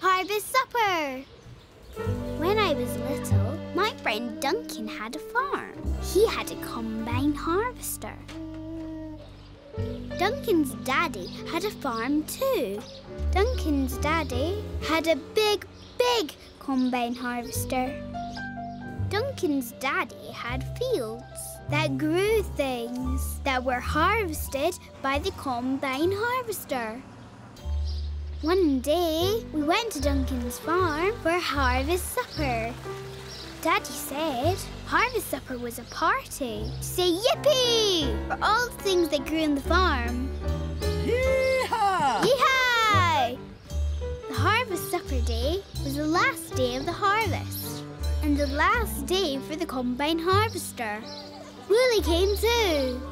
Harvest supper! When I was little, my friend Duncan had a farm. He had a combine harvester. Duncan's daddy had a farm too. Duncan's daddy had a big, big combine harvester. Duncan's daddy had fields that grew things that were harvested by the combine harvester. One day, we went to Duncan's farm for harvest supper. Daddy said harvest supper was a party to say yippee for all the things that grew on the farm. Yeehaw! Yee-haw! The harvest supper day was the last day of the harvest and the last day for the combine harvester. Woolly came too.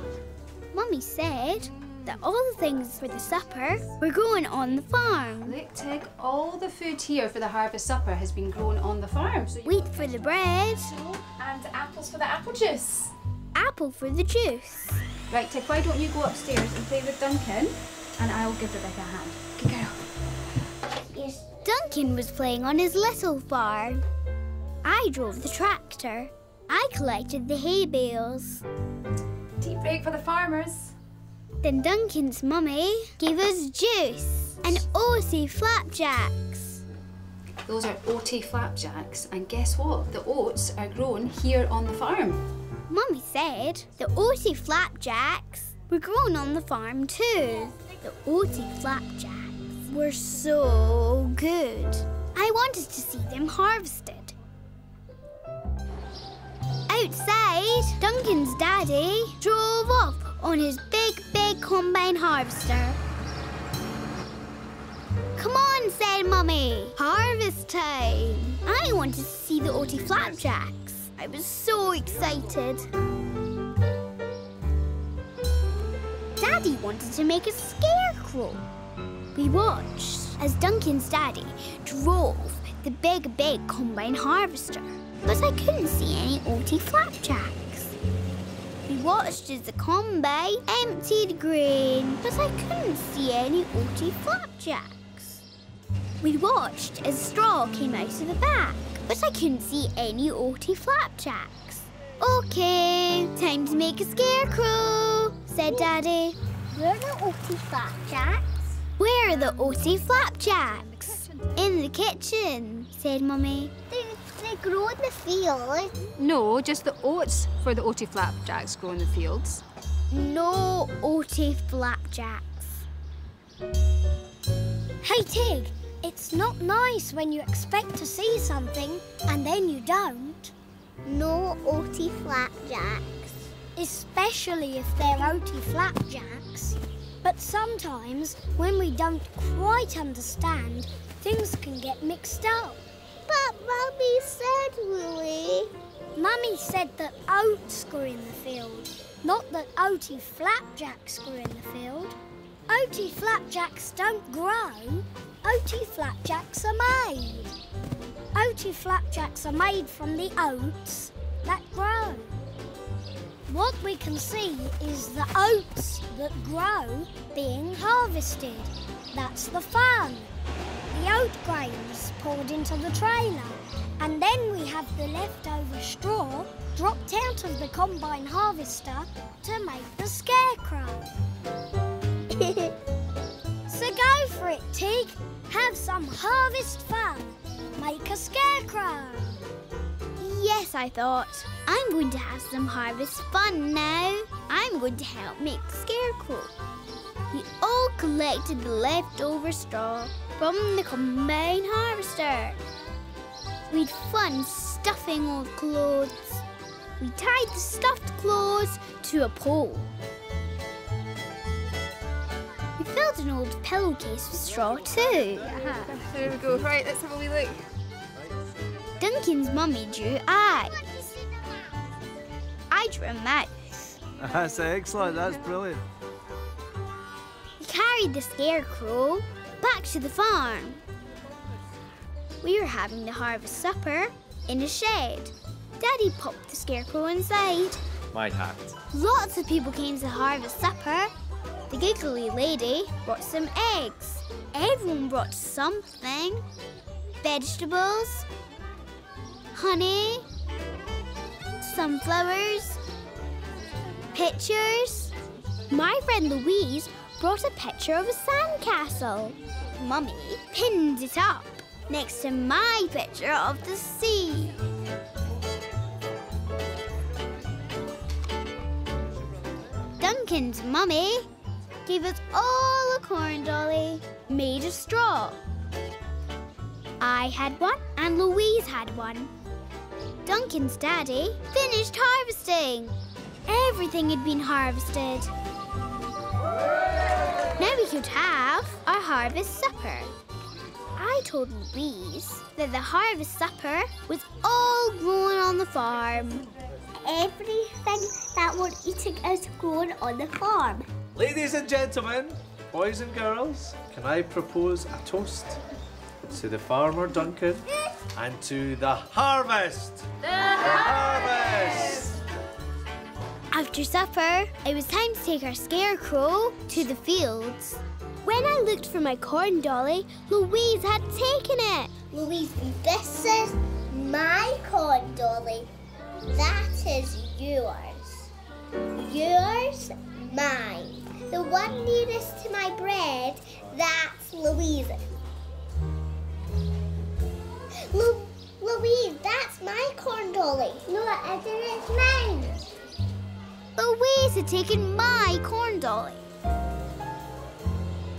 Mummy said that all the things for the supper were growing on the farm. Look, Tig, all the food here for the harvest supper has been grown on the farm. So Wheat for the bread, and apples for the apple juice. apple for the juice. Right, Tig, why don't you go upstairs and play with Duncan and I'll give Rebecca a hand. Good girl. Yes. Duncan was playing on his little farm. I drove the tractor. I collected the hay bales. Tea break for the farmers. Then Duncan's mummy gave us juice and OC flapjacks. Those are oaty flapjacks, and guess what? The oats are grown here on the farm. Mummy said the OC flapjacks were grown on the farm too. The OC flapjacks were so good. I wanted to see them harvested. Outside, Duncan's daddy drove off on his big, big combine harvester. Come on, said Mummy. Harvest time. I wanted to see the Oaty flapjacks. I was so excited. Daddy wanted to make a scarecrow. We watched as Duncan's daddy drove the big, big combine harvester, but I couldn't see any Oaty flapjacks. Watched as the combine emptied grain, but I couldn't see any Oaty flapjacks. We watched as straw came out of the back, but I couldn't see any Oaty flapjacks. Okay, time to make a scarecrow, said Daddy. Where are the Oaty flapjacks? Where are the Oaty flapjacks? In the kitchen, said Mummy. They, they grow in the field. No, just the oats for the oaty flapjacks grow in the fields. No Oaty flapjacks. Hey Tig, it's not nice when you expect to see something and then you don't. No Oaty flapjacks. Especially if they're Oaty flapjacks. But sometimes, when we don't quite understand, things can get mixed up. But Mummy said, Woolly. Mummy said that oats grew in the field, not that oaty flapjacks grew in the field. Oaty flapjacks don't grow. Oaty flapjacks are made. Oaty flapjacks are made from the oats that grow. What we can see is the oats that grow being harvested. That's the fun. Oat grains poured into the trailer. And then we have the leftover straw dropped out of the combine harvester to make the scarecrow. so go for it, Tig. Have some harvest fun. Make a scarecrow. Yes, I thought. I'm going to have some harvest fun now. I'm going to help make scarecrow. We all collected the leftover straw from the combine harvester. We'd fun stuffing old clothes. We tied the stuffed clothes to a pole. We filled an old pillowcase with straw too. There we go. Right, let's have a wee look. Duncan's mummy drew eyes. I drew a mouth. That's excellent. That's brilliant. We carried the scarecrow back to the farm. We were having the harvest supper in a shed. Daddy popped the scarecrow inside. My hat. Lots of people came to the harvest supper. The giggly lady brought some eggs. Everyone brought something. Vegetables, honey, sunflowers, pictures. My friend Louise brought a picture of a sandcastle. Mummy pinned it up next to my picture of the sea. Duncan's mummy gave us all a corn dolly made of straw. I had one and Louise had one. Duncan's daddy finished harvesting. Everything had been harvested. Now we could have our harvest supper. I told Louise that the harvest supper was all grown on the farm. Everything that we're eating is grown on the farm. Ladies and gentlemen, boys and girls, can I propose a toast to the farmer Duncan and to the harvest? The, harvest! After supper, it was time to take our scarecrow to the fields. When I looked for my corn dolly, Louise had taken it. Louise, this is my corn dolly. That is yours. Yours, mine. The one nearest to my bread, that's Louise's. Lu- Louise, that's my corn dolly. No, it isn't. It's mine. Louise had taken my corn dolly.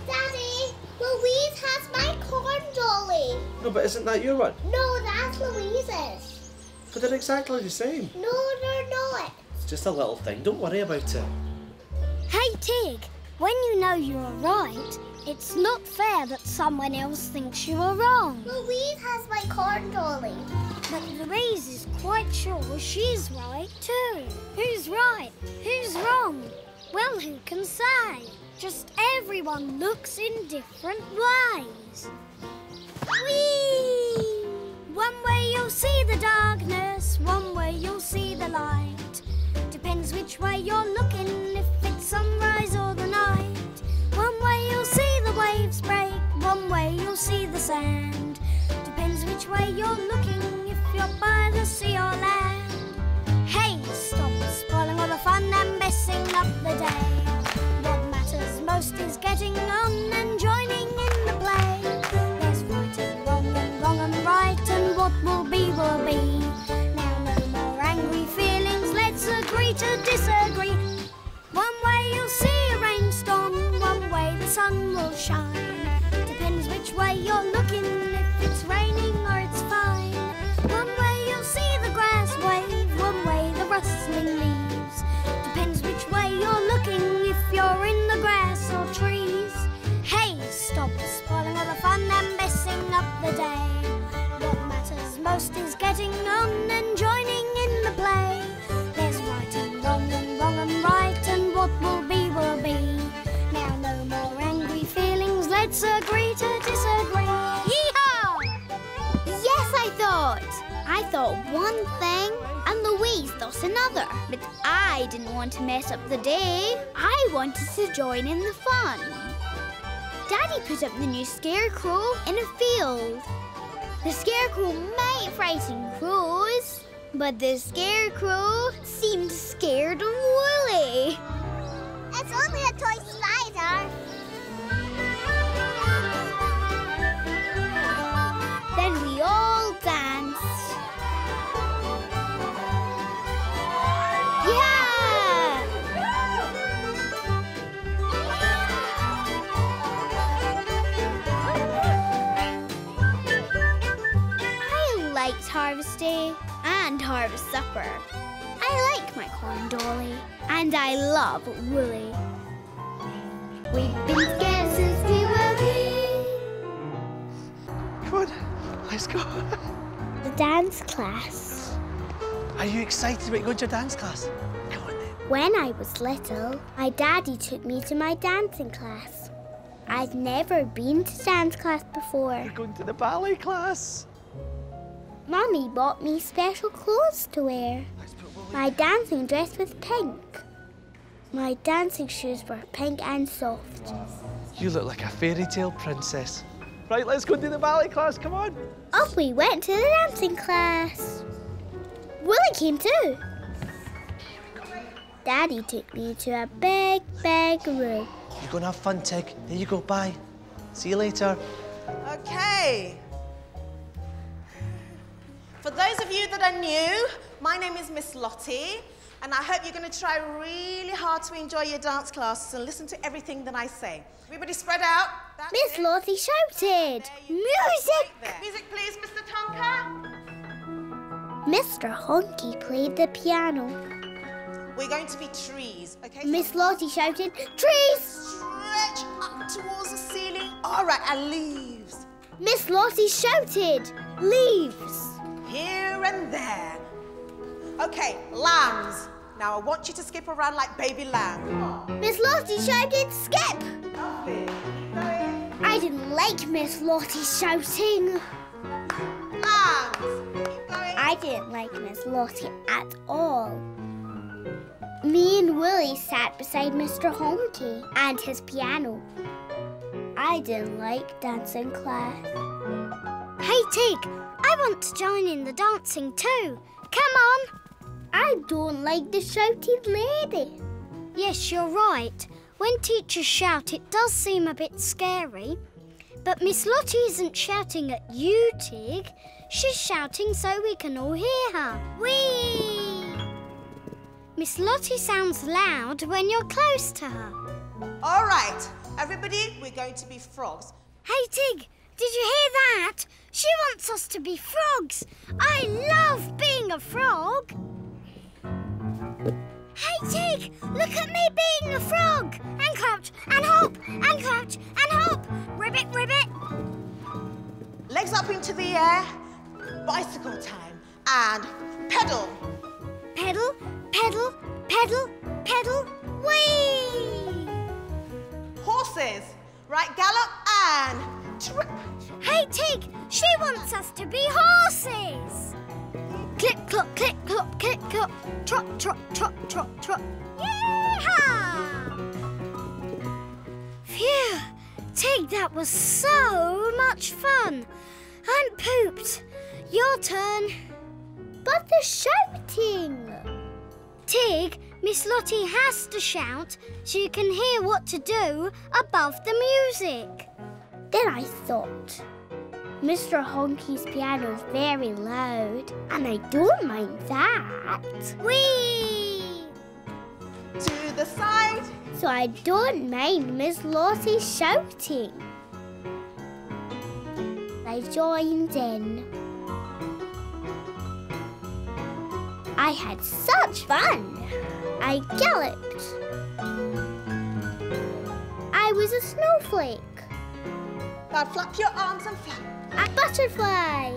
Daddy, Louise has my corn dolly. No, but isn't that your one? No, that's Louise's. But they're exactly the same. No, they're not. It's just a little thing. Don't worry about it. Hey, Tig, when you know you're right, it's not fair that someone else thinks you are wrong. Louise has my corn dolly. But Louise is quite sure she's right too. Who's right? Who's wrong? Well, who can say? Just everyone looks in different ways. Whee! One way you'll see the darkness, one way you'll see the light. Depends which way you're looking, if it's sunrise or the night. One way you'll see the waves break, one way you'll see the sand. Depends which way you're looking, if you're by the sea or land. Hey, stop spoiling all the fun and messing up the day. What matters most is getting on and joining which way you're looking, if it's raining or it's fine. One way you'll see the grass wave, one way the rustling leaves. Depends which way you're looking, if you're in the grass or trees. Hey, stop spoiling all the fun and messing up the day. What matters most is getting on and one thing and Louise thought another. But I didn't want to mess up the day. I wanted to join in the fun. Daddy put up the new scarecrow in a field. The scarecrow might frighten crows, but the scarecrow seemed scared of Woolly. Day and Harvest Supper. I like my corn dolly, and I love Woolly. We've been scared since we were wee. Come on, let's go. The dance class. Are you excited about going to your dance class? Come on then. When I was little, my daddy took me to my dancing class. I'd never been to dance class before. You're going to the ballet class. Mummy bought me special clothes to wear. Let's put Woolly. My dancing dress was pink. My dancing shoes were pink and soft. You look like a fairy tale princess. Right, let's go do the ballet class, come on. Off we went to the dancing class. Woolly came too. Daddy took me to a big, big room. You're going to have fun, Tig. There you go, bye. See you later. Okay. For those of you that are new, my name is Miss Lottie, and I hope you're going to try really hard to enjoy your dance classes and listen to everything that I say. Everybody spread out. That's Miss it. Lottie shouted, Music! There. Music, please, Mr. Tonka. Mr. Honky played the piano. We're going to be trees, okay? Miss Lottie shouted, Trees! Stretch up towards the ceiling. All right, and leaves. Miss Lottie shouted, Leaves! Here and there. Okay, lambs. Now I want you to skip around like baby lamb. Miss Lottie shouted, Skip! Lovely. Keep going. I didn't like Miss Lottie shouting. Lambs. I didn't like Miss Lottie at all. Me and Woolly sat beside Mr. Honky and his piano. I didn't like dancing class. Hey Tig, I want to join in the dancing too. Come on. I don't like the shouting lady. Yes, you're right. When teachers shout, it does seem a bit scary. But Miss Lottie isn't shouting at you, Tig. She's shouting so we can all hear her. Whee! Miss Lottie sounds loud when you're close to her. All right, everybody, we're going to be frogs. Hey, Tig, did you hear that? She wants us to be frogs. I love being a frog. Hey, Tig, look at me being a frog. And crouch, and hop, and crouch, and hop. Ribbit, ribbit. Legs up into the air. Bicycle time. And pedal. Pedal, pedal, pedal, pedal. Whee! Horses. Right, gallop and trip. Hey, Tig, she wants us to be horses. Clip, clop, clip, clop, clip, clop. Trot, trot, trot, trot, trot. Yeehaw! Phew, Tig, that was so much fun. I'm pooped. Your turn. But the shouting. Tig, Miss Lottie has to shout so you can hear what to do above the music. Then I thought, Mr. Honky's piano is very loud, and I don't mind that. Whee! To the side. So I don't mind Miss Lottie shouting. I joined in. I had such fun. I galloped. I was a snowflake. Now flap your arms and flap. A butterfly.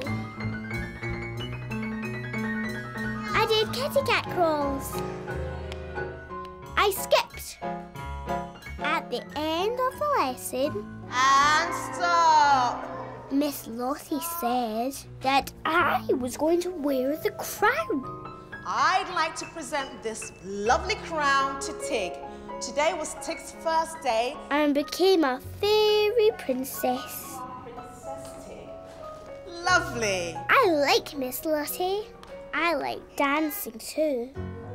I did kitty cat crawls. I skipped. At the end of the lesson, And stop. Miss Lottie said that I was going to wear the crown. I'd like to present this lovely crown to Tig. Today was Tig's first day. And became a fairy princess. Lovely. I like Miss Lottie. I like dancing too.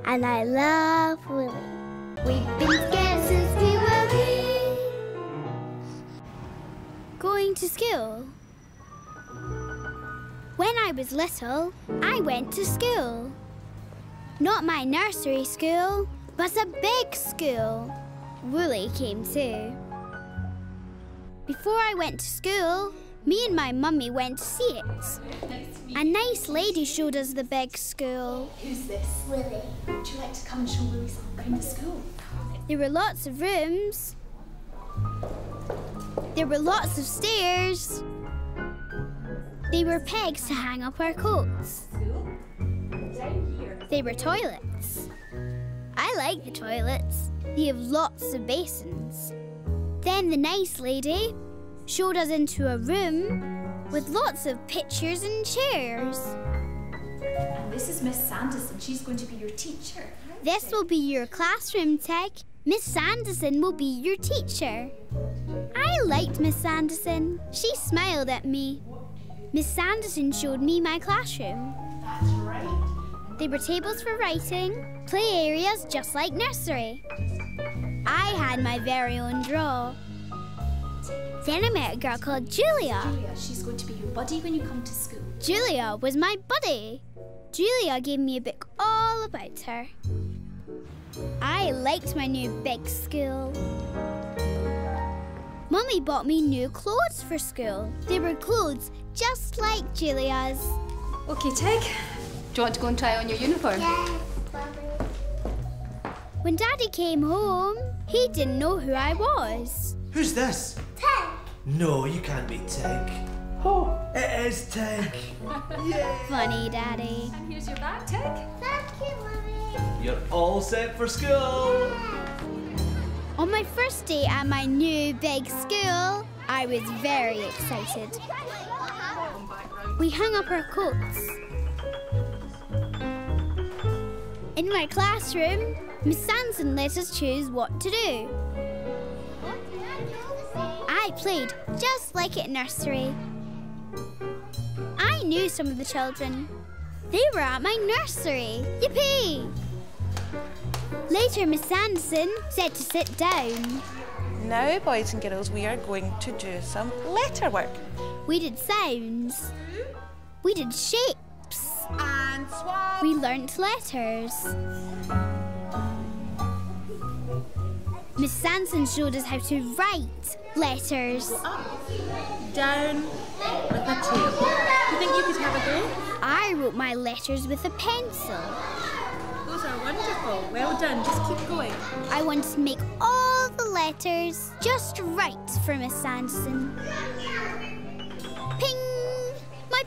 And I love Woolly. We've been scared since we were wee. Going to school. When I was little, I went to school. Not my nursery school, but a big school. Woolly came too. Before I went to school, me and my mummy went to see it. A nice lady showed us the big school. Who's this? Woolly. Would you like to come and show Woolly something in the school? There were lots of rooms. There were lots of stairs. They were pegs to hang up our coats. Down here. They were toilets. I like the toilets. They have lots of basins. Then the nice lady showed us into a room with lots of pictures and chairs. And this is Miss Sanderson. She's going to be your teacher. This will be your classroom, Tig. Miss Sanderson will be your teacher. I liked Miss Sanderson. She smiled at me. Miss Sanderson showed me my classroom. There were tables for writing, play areas just like nursery. I had my very own draw. Then I met a girl called Julia. Julia, she's going to be your buddy when you come to school. Julia was my buddy. Julia gave me a book all about her. I liked my new big school. Mummy bought me new clothes for school. They were clothes just like Julia's. Okay, Tig. Do you want to go and try on your uniform? Yes, When Daddy came home, he didn't know who I was. Who's this? Tig. No, you can't be Tig. Oh, it is Tig. Yay! Funny Daddy. And here's your bag, Tig. Thank you, Mummy. You're all set for school. On my first day at my new big school, I was very excited. We hung up our coats. In my classroom, Miss Sanderson let us choose what to do. I played just like at nursery. I knew some of the children. They were at my nursery. Yippee! Later, Miss Sanderson said to sit down. Now, boys and girls, we are going to do some letter work. We did sounds. We did shapes. We learnt letters. Miss Sanderson showed us how to write letters. Up, down with a tail. Do you think you could have a go? I wrote my letters with a pencil. Those are wonderful. Well done. Just keep going. I wanted to make all the letters just right for Miss Sanderson.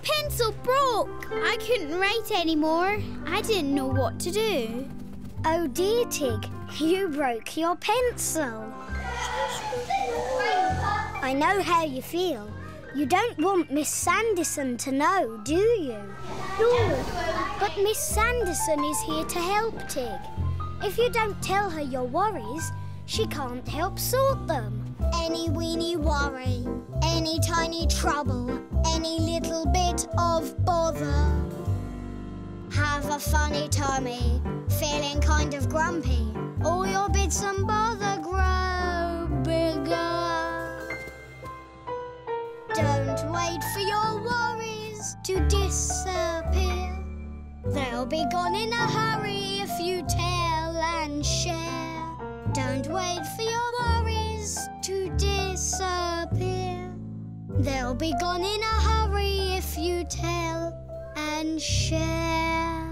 Pencil broke. I couldn't write anymore. I didn't know what to do. Oh dear, Tig. You broke your pencil. I know how you feel. You don't want Miss Sanderson to know, do you? No. But Miss Sanderson is here to help Tig. If you don't tell her your worries, she can't help sort them. Any weeny worry, any tiny trouble, any little bit of bother. Have a funny tummy, feeling kind of grumpy. All your bits and bother grow bigger. Don't wait for your worries to disappear. They'll be gone in a hurry if you tell and share. Don't wait for your worries to disappear. They'll be gone in a hurry if you tell and share.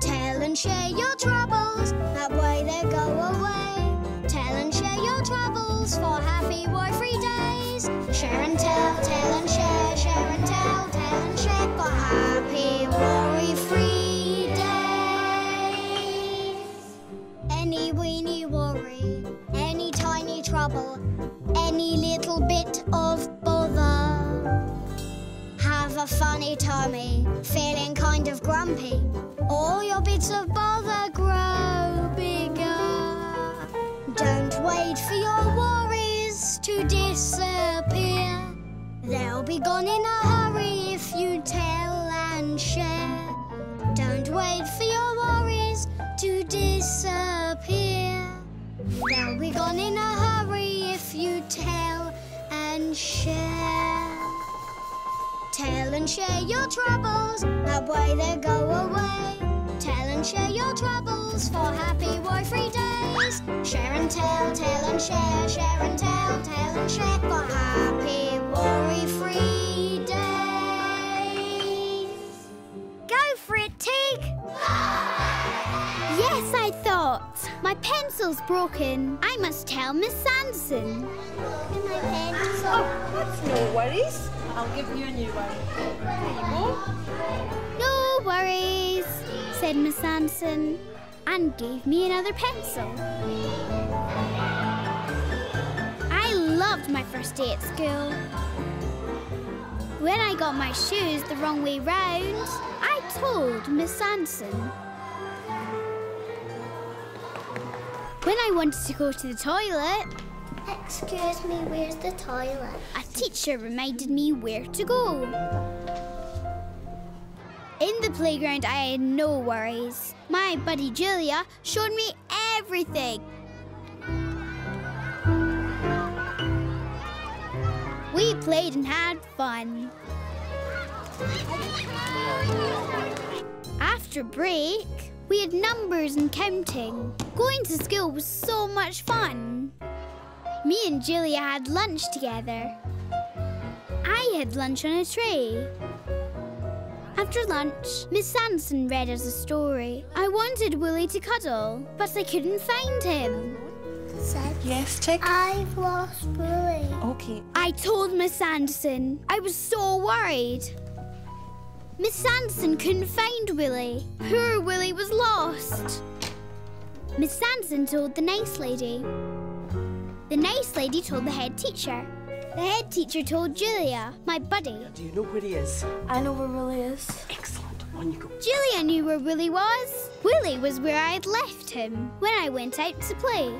Tell and share your troubles, that way they go away. Tell and share your troubles for happy worry-free days. Share and tell, tell and share, share and tell, tell and share for happy trouble, any little bit of bother. Have a funny tummy, feeling kind of grumpy. All your bits of bother grow bigger. Don't wait for your worries to disappear. They'll be gone in a hurry if you tell and share. Don't wait for your worries to disappear. They'll be gone in a hurry you tell and share. Tell and share your troubles, that way they go away. Tell and share your troubles for happy worry-free days. Share and tell, tell and share, share and tell, tell and share for happy worry-free My pencil's broken. I must tell Miss Sanderson. My pencil. Oh, that's no worries. I'll give you a new one. There you go. No worries, said Miss Sanderson and gave me another pencil. I loved my first day at school. When I got my shoes the wrong way round, I told Miss Sanderson. When I wanted to go to the toilet, Excuse me, where's the toilet? a teacher reminded me where to go. In the playground, I had no worries. My buddy Julia showed me everything. We played and had fun. After break, we had numbers and counting. Going to school was so much fun. Me and Julia had lunch together. I had lunch on a tray. After lunch, Miss Sanderson read us a story. I wanted Woolly to cuddle, but I couldn't find him. Said, Yes, Tig? I've lost Woolly. Okay. I told Miss Sanderson. I was so worried. Miss Sanderson couldn't find Woolly. Poor Woolly was lost. Miss Sanderson told the nice lady. The nice lady told the head teacher. The head teacher told Julia, my buddy. Do you know where he is? I know where Woolly is. Excellent. On you go. Julia knew where Woolly was. Woolly was where I had left him when I went out to play.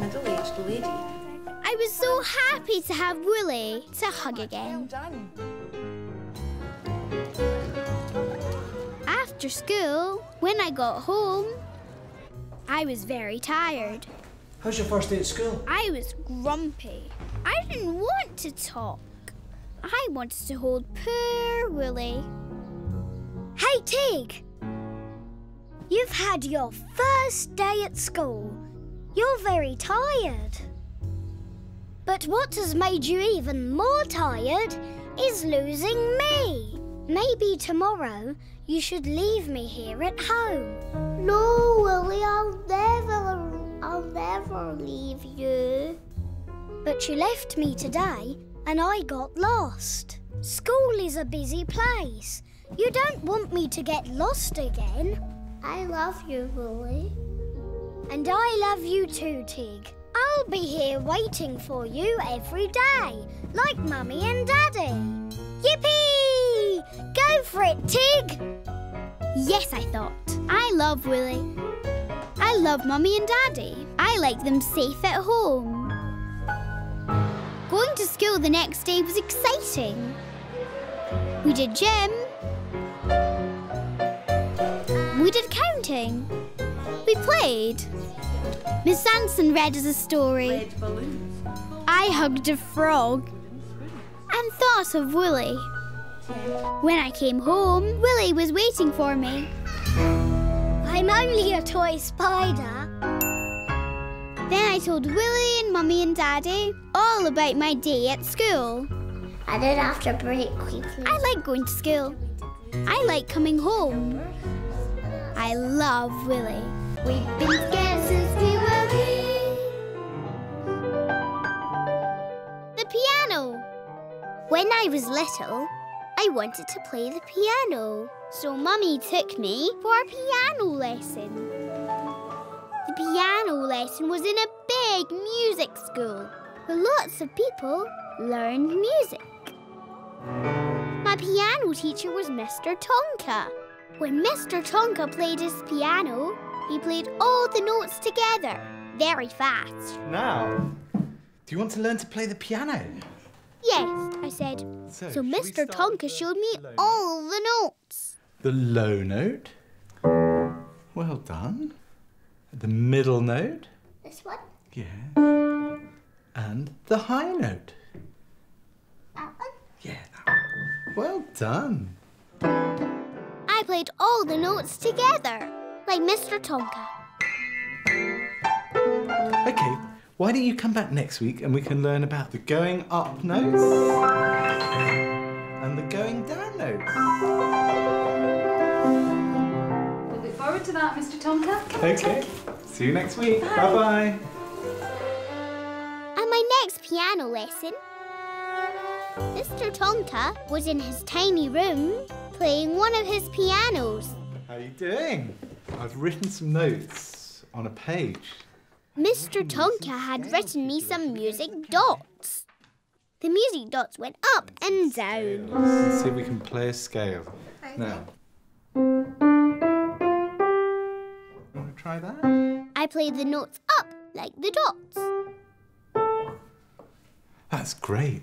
Middle-aged lady. I was so happy to have Woolly to hug again. done. After school, when I got home, I was very tired. How's your first day at school? I was grumpy. I didn't want to talk. I wanted to hold poor Woolly. Hey, Tig! You've had your first day at school. You're very tired. But what has made you even more tired is losing me. Maybe tomorrow you should leave me here at home. No, Woolly, I'll never, I'll never leave you. But you left me today and I got lost. School is a busy place. You don't want me to get lost again. I love you, Woolly. And I love you too, Tig. I'll be here waiting for you every day, like Mummy and Daddy. Yippee! Go for it, Tig! Yes, I thought. I love Woolly. I love Mummy and Daddy. I like them safe at home. Going to school the next day was exciting. We did gym. We did counting. We played. Miss Sanderson read us a story. I hugged a frog and thought of Woolly. When I came home, Woolly was waiting for me. I'm only a toy spider. Then I told Woolly and Mummy and Daddy all about my day at school. And then after break, quickly. I like going to school. I like coming home. I love Woolly. We've been together since we were. The piano. When I was little, I wanted to play the piano. So Mummy took me for a piano lesson. The piano lesson was in a big music school where lots of people learned music. My piano teacher was Mr. Tonka. When Mr. Tonka played his piano, he played all the notes together very fast. Now, do you want to learn to play the piano? Yes, I said. So, So Mr. Tonka showed me all the notes. The low note. Well done. The middle note. This one? Yeah. And the high note. That one? Yeah. that one. Well done. I played all the notes together, like Mr. Tonka. Okay, why don't you come back next week and we can learn about the going up notes and the going down notes. We'll look forward to that, Mr. Tonka. Okay. See you next week. Bye bye. At my next piano lesson, Mr. Tonka was in his tiny room playing one of his pianos. How are you doing? I've written some notes on a page. Mr. Tonka had written me some music dots. The music dots went up and down. Let's see if we can play a scale. Now. Want to try that? I play the notes up like the dots. That's great.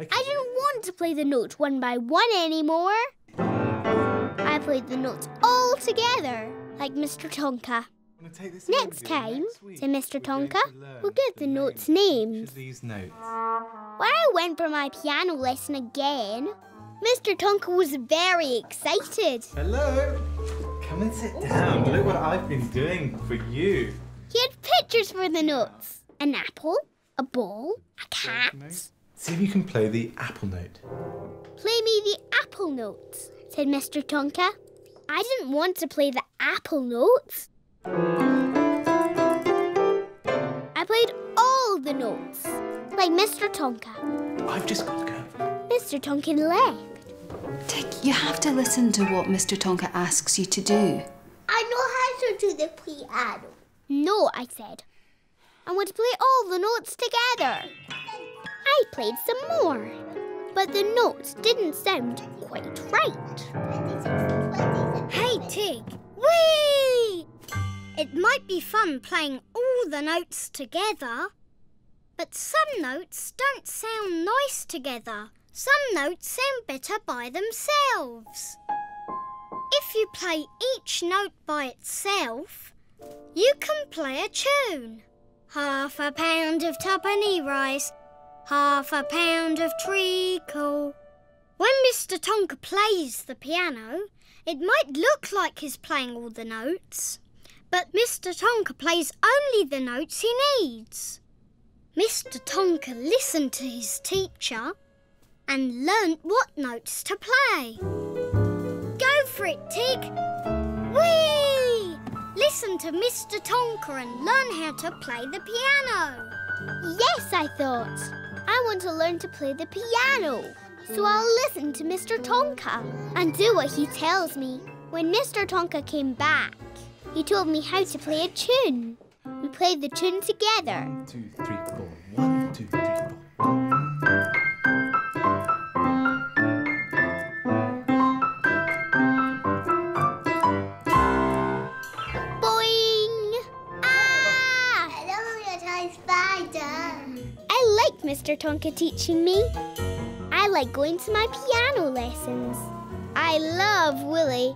Okay. I didn't want to play the notes one by one anymore. I played the notes all together, like Mr. Tonka. Wanna take this Next over with you time, said Mr. Tonka, to we'll give the notes names. these notes. When I went for my piano lesson again, Mr. Tonka was very excited. Hello. Come and sit down. Look what I've been doing for you. He had pictures for the notes an apple, a ball, a cat. See if you can play the apple note. Play me the apple notes, said Mr. Tonka. I didn't want to play the apple notes. I played all the notes, like Mr. Tonka. I've just got to go. Mr. Tonka left. Tig, you have to listen to what Mr. Tonka asks you to do. I know how to do the piano. No, I said. I want to play all the notes together. I played some more, but the notes didn't sound quite right. Hey, Tig. Whee! It might be fun playing all the notes together, but some notes don't sound nice together. Some notes sound better by themselves. If you play each note by itself, you can play a tune. Half a pound of tuppenny rice, half a pound of treacle. When Mr. Tonka plays the piano, it might look like he's playing all the notes, but Mr. Tonka plays only the notes he needs. Mr. Tonka listened to his teacher and learnt what notes to play. Go for it, Tig! Whee! Listen to Mr. Tonka and learn how to play the piano. Yes, I thought. I want to learn to play the piano. So I'll listen to Mr. Tonka and do what he tells me. When Mr. Tonka came back, he told me how to play a tune. We played the tune together. One, two, three, four. One, two, three, four. Boing! Ah! Hello, your toy spider. I like Mr. Tonka teaching me. I like going to my piano lessons. I love Woolly.